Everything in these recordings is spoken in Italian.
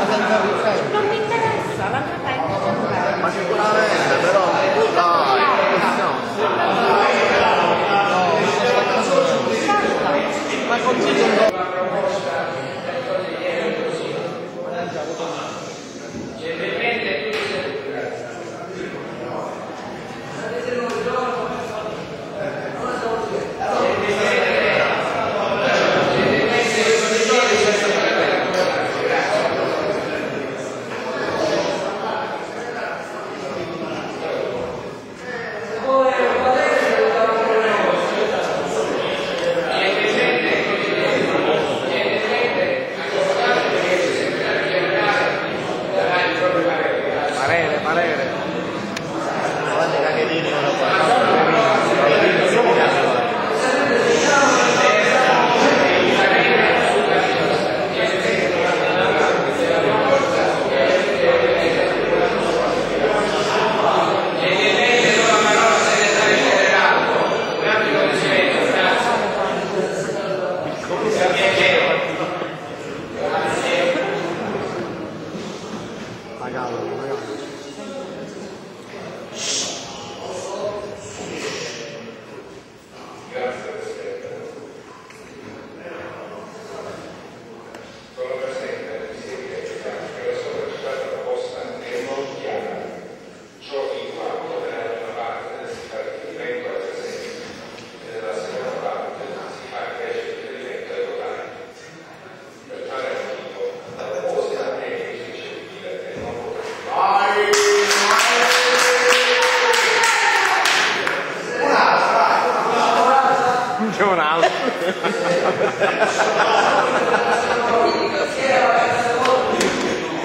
Non mi interessa, la mia penna è Ma c'è quella rete, però... Dai, possiamo... Ma continua...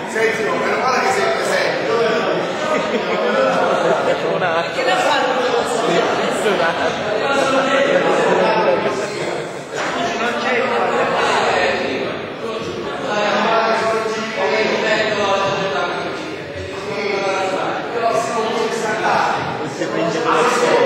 Senti, meno male che sei presente. Un attimo. Che ne fanno? Grazie.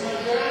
Yes.